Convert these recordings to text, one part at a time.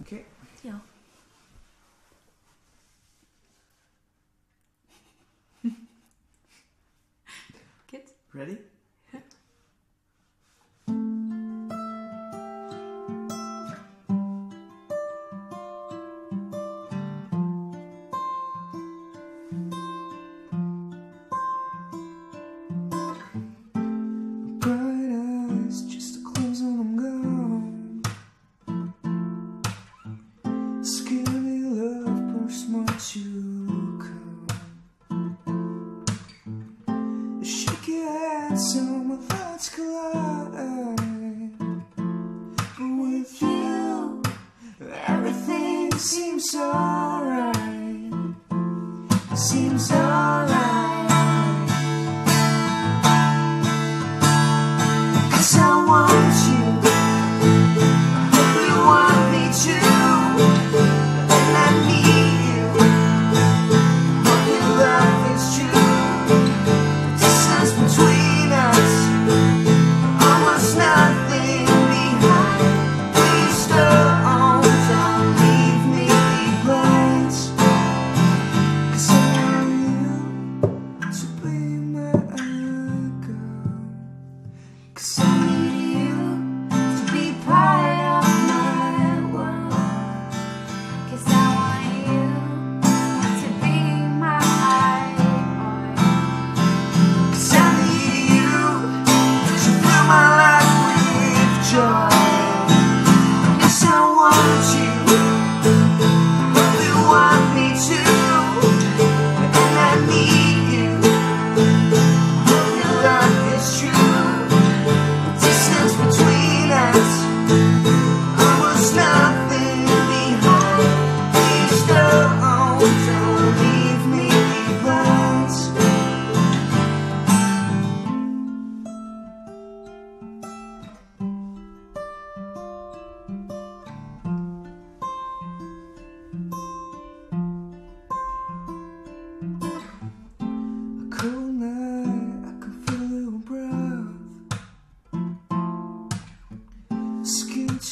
Okay. Ja. Kids? Ready? so my thoughts collide. But with you, everything seems alright. Seems alright. Cause I need you to be part of my I want you to be my I need you to fill my life with joy.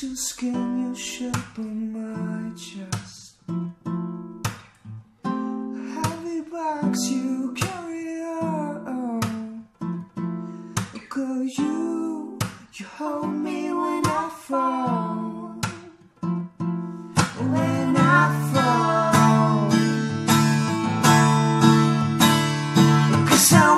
to skin your shape on my chest. Heavy bags you carry on. Girl, you, you hold me when I fall. When I fall. I